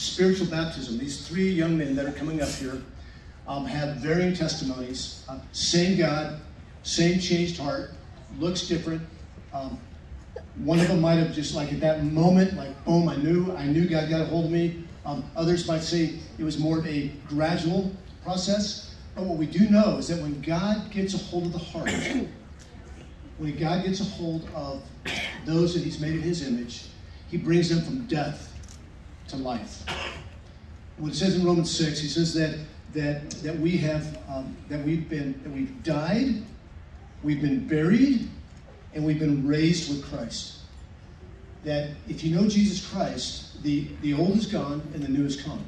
spiritual baptism. These three young men that are coming up here um, have varying testimonies. Uh, same God, same changed heart, looks different. Um, one of them might have just like at that moment, like boom, I knew, I knew God got a hold of me. Um, others might say it was more of a gradual process. But what we do know is that when God gets a hold of the heart, when God gets a hold of those that He's made in His image, He brings them from death to life. What it says in Romans 6, He says that that that we have um, that we've been that we've died, we've been buried, and we've been raised with Christ. That if you know Jesus Christ, the, the old is gone and the new is come.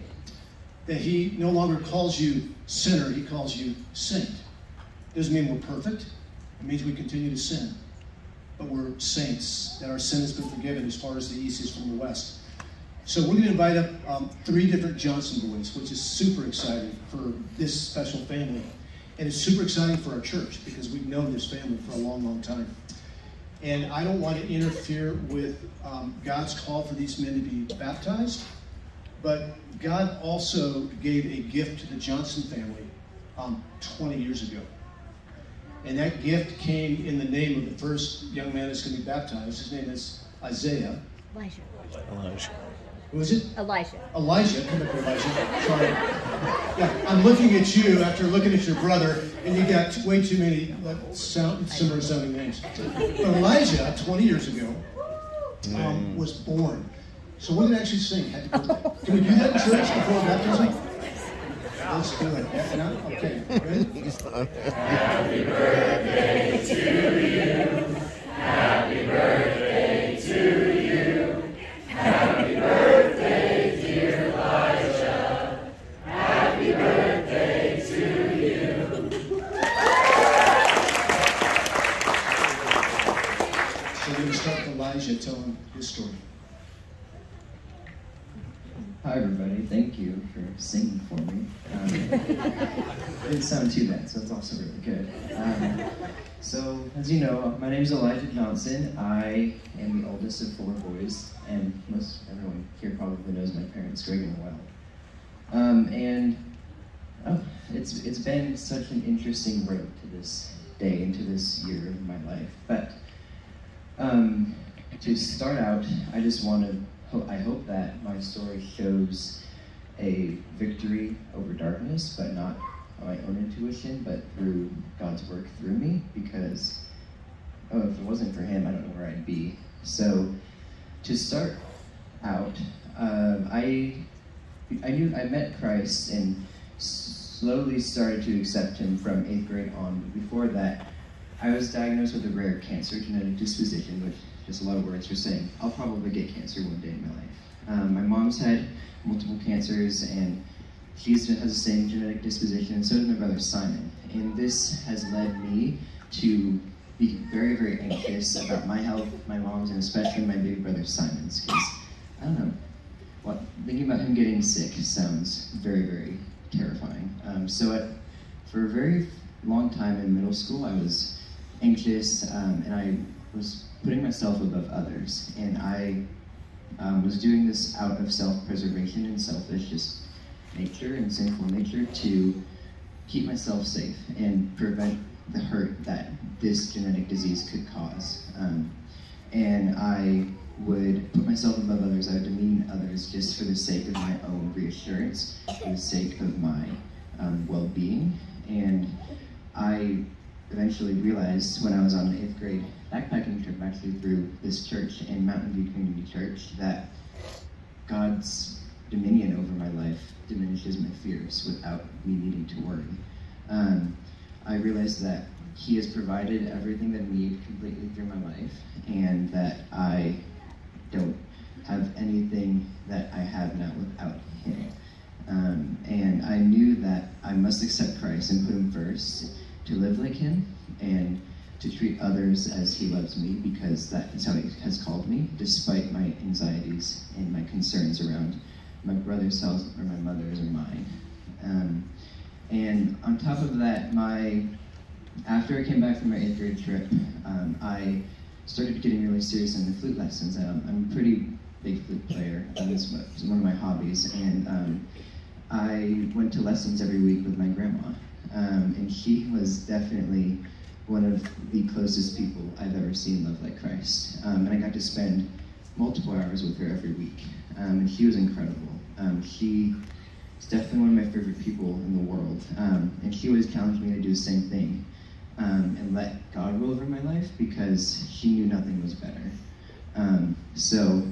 That he no longer calls you sinner, he calls you saint. Doesn't mean we're perfect. It means we continue to sin. But we're saints, that our sin has been forgiven as far as the east is from the west. So we're going to invite up um, three different Johnson boys, which is super exciting for this special family. And it's super exciting for our church because we've known this family for a long, long time. And I don't want to interfere with um, God's call for these men to be baptized. But God also gave a gift to the Johnson family um, 20 years ago. And that gift came in the name of the first young man that's going to be baptized. His name is Isaiah. Elijah. Elijah. Who is it? Elijah. Elijah. Come up here, Elijah. Sorry. Yeah, I'm looking at you after looking at your brother, and you got way too many like, sound, similar sounding names. But Elijah, 20 years ago, um, was born. So we're going to actually sing Happy Birthday. Can we do that in church before baptism? Let's do it. Okay, ready? So we're going to start Elijah telling his story. Hi, everybody. Thank you for singing for me. Um, didn't sound too bad, so it's also really good. Um, so, as you know, my name is Elijah Johnson. I am the oldest of four boys, and most everyone here probably knows my parents, Greg and Well. Um, and oh, it's it's been such an interesting road to this day and to this year of my life. But um, to start out, I just want to. Ho- I hope that my story shows a victory over darkness, but not my own intuition, but through God's work through me. Because oh, if it wasn't for Him, I don't know where I'd be. So, to start out, um, I I knew I met Christ and slowly started to accept Him from eighth grade on. Before that, I was diagnosed with a rare cancer, genetic disposition, which just a lot of words for saying I'll probably get cancer one day in my life. Um, my mom's had multiple cancers, and she has the same genetic disposition, and so does my brother Simon. And this has led me to be very, very anxious about my health, my mom's, and especially my big brother Simon's, because I don't know. What, thinking about him getting sick sounds very, very terrifying. Um, so, at, for a very long time in middle school, I was anxious um, and I was putting myself above others. And I um, was doing this out of self preservation and selfish just nature and sinful nature to keep myself safe and prevent the hurt that this genetic disease could cause. Um, and I would put myself above others, I would demean others just for the sake of my own reassurance, for the sake of my um, well being. And I eventually realized when I was on an eighth grade backpacking trip actually through this church in Mountain View Community Church that God's dominion over my life diminishes my fears without me needing to worry. Um, I realized that He has provided everything that I need completely through my life, and that I don't have anything that I have now without Him. Um, and I knew that I must accept Christ and put Him first to live like Him and to treat others as He loves me because that is how He has called me, despite my anxieties and my concerns around my brother's health or my mother's or mine. Um, and on top of that, my after I came back from my eighth grade trip, um, I started getting really serious in the flute lessons. Um, I'm a pretty big flute player. That was one of my hobbies, and um, I went to lessons every week with my grandma, um, and he was definitely one of the closest people I've ever seen love like Christ. Um, and I got to spend multiple hours with her every week, um, and he was incredible. Um, he is definitely one of my favorite people in the world, um, and he always challenged me to do the same thing um, and let God rule over my life because he knew nothing was better. So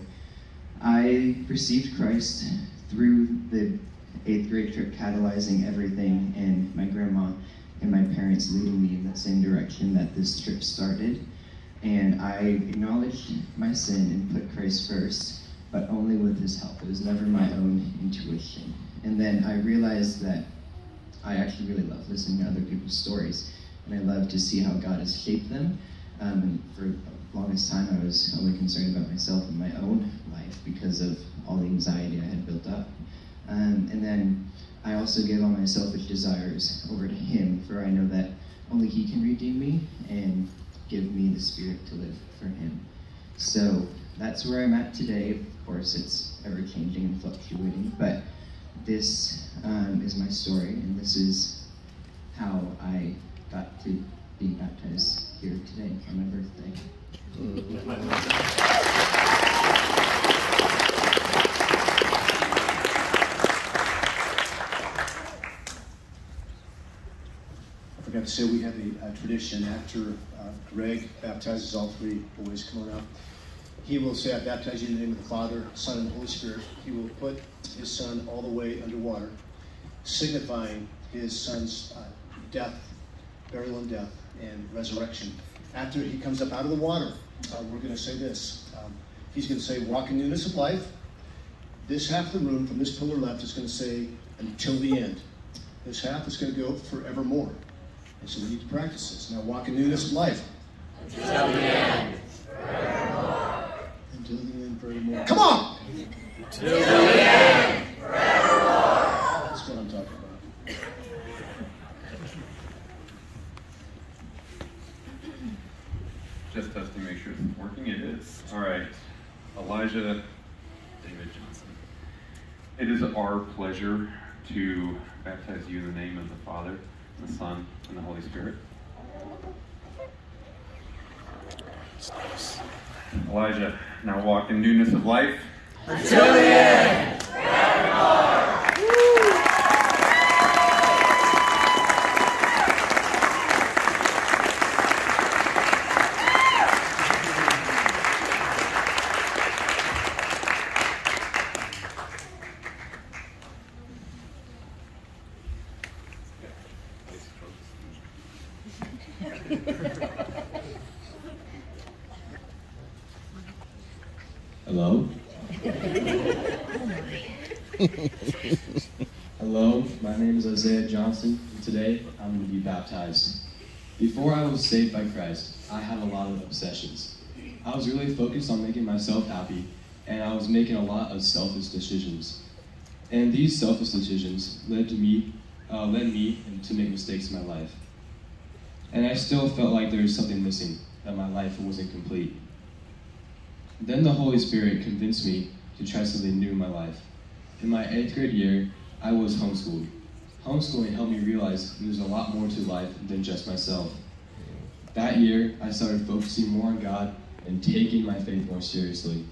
I received Christ through the eighth grade trip, catalyzing everything, and my grandma and my parents leading me in the same direction that this trip started. And I acknowledged my sin and put Christ first, but only with his help. It was never my own intuition. And then I realized that I actually really love listening to other people's stories, and I love to see how God has shaped them. Um, and for the longest time, I was only concerned about myself and my own life because of all the anxiety I had built up. Um, and then I also gave all my selfish desires over to Him, for I know that only He can redeem me and give me the Spirit to live for Him. So that's where I'm at today. Of course, it's ever changing and fluctuating, but this um, is my story, and this is how I got to be baptized here today on my birthday. I forgot to say we have a, a tradition after uh, Greg baptizes all three boys come on up. He will say, I baptize you in the name of the Father, Son, and Holy Spirit. He will put his son all the way underwater, signifying his son's uh, death, burial and death, and resurrection. After he comes up out of the water, uh, we're going to say this. Um, he's going to say, Walk in newness of life. This half of the room from this pillar left is going to say, Until the end. This half is going to go forevermore. And so we need to practice this. Now walk in newness of life. Until the end, forevermore. Until the end, forevermore. Come on! Until the end, forevermore. That's what I'm talking about. Just testing, to make sure it's working. It is. All right. Elijah David Johnson. It is our pleasure to baptize you in the name of the Father, the Son, and the Holy Spirit. Elijah, now walk in newness of life. Until the end, forevermore. Hello? Hello, my name is Isaiah Johnson, and today I'm going to be baptized. Before I was saved by Christ, I had a lot of obsessions. I was really focused on making myself happy, and I was making a lot of selfish decisions. And these selfish decisions led to me, uh, led me to make mistakes in my life. And I still felt like there was something missing, that my life wasn't complete. Then the Holy Spirit convinced me to try something new in my life. In my eighth grade year, I was homeschooled. Homeschooling helped me realize there's a lot more to life than just myself. That year, I started focusing more on God and taking my faith more seriously.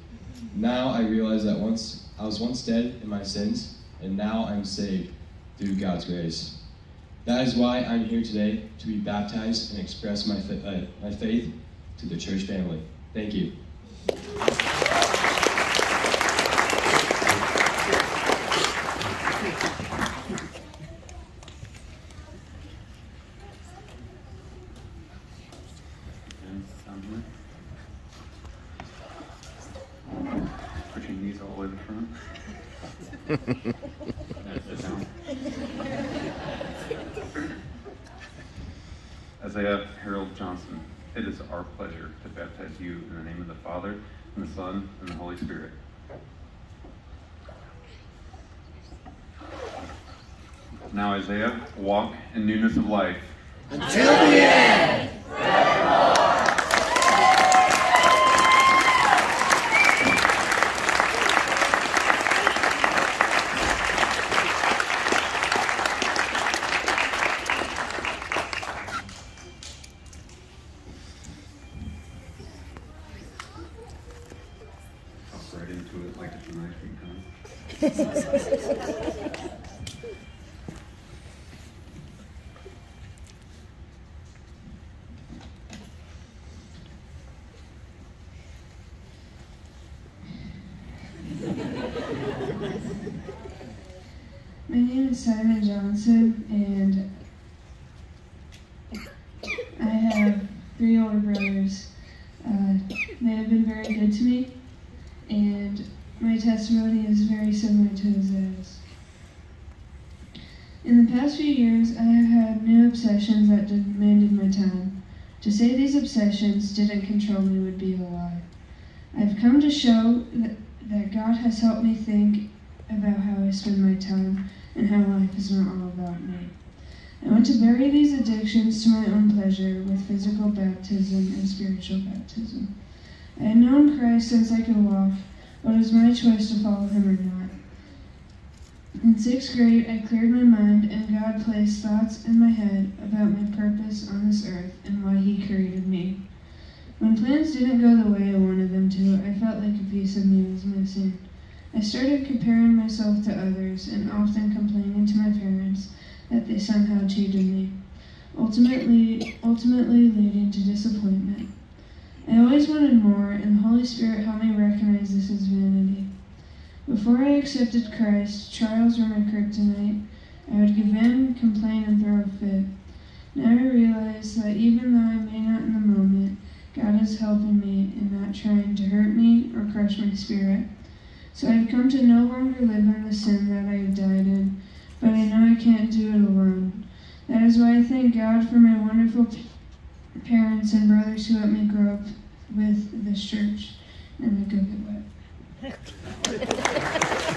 Now I realize that once I was once dead in my sins, and now I'm saved through God's grace. That is why I'm here today to be baptized and express my, fa- uh, my faith to the church family. Thank you. And sound good? Put your knees all the way to the front. And sit down. Isaiah Harold Johnson, it is our pleasure to baptize you in the name of the Father, and the Son, and the Holy Spirit. Now, Isaiah, walk in newness of life. Until the end, forevermore. My name is Simon Johnson, and I have three older brothers. Uh, they have been very good to me, and my testimony is very similar to Isaiah's. In the past few years, I have had new obsessions that demanded my time. To say these obsessions didn't control me would be a lie. I've come to show that, that God has helped me think about how I spend my time and how life is not all about me. I want to bury these addictions to my own pleasure with physical baptism and spiritual baptism. I had known Christ since I could walk, but it was my choice to follow him or not. In sixth grade, I cleared my mind, and God placed thoughts in my head about my purpose on this earth and why He created me. When plans didn't go the way I wanted them to, I felt like a piece of me was missing. I started comparing myself to others and often complaining to my parents that they somehow cheated me, ultimately, ultimately leading to disappointment. I always wanted more, and the Holy Spirit helped me recognize this as vanity. Before I accepted Christ, trials were my kryptonite. I would give in, complain, and throw a fit. Now I realize that even though I may not in the moment, God is helping me and not trying to hurt me or crush my spirit. So I have come to no longer live in the sin that I have died in, but I know I can't do it alone. That is why I thank God for my wonderful parents and brothers who helped me grow up with this church. And I go get wet.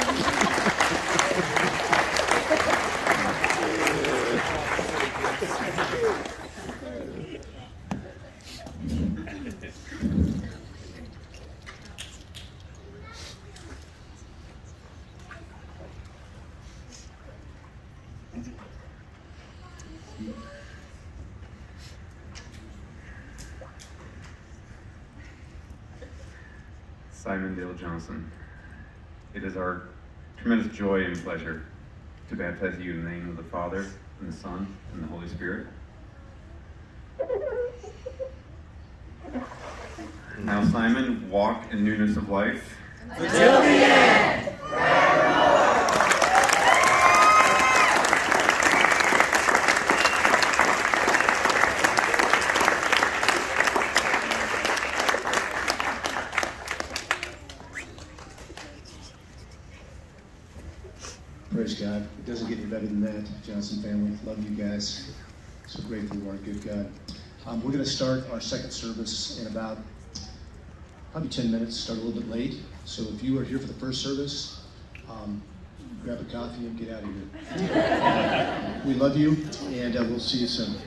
Simon Dale Johnson. It is our tremendous joy and pleasure to baptize you in the name of the Father, and the Son, and the Holy Spirit. Now, Simon, walk in newness of life. Until the end. Praise God. It doesn't get any better than that. Johnson family, love you guys. So grateful you are a good God. Um, we're going to start our second service in about probably 10 minutes, start a little bit late. So if you are here for the first service, um, grab a coffee and get out of here. we love you, and uh, we'll see you soon.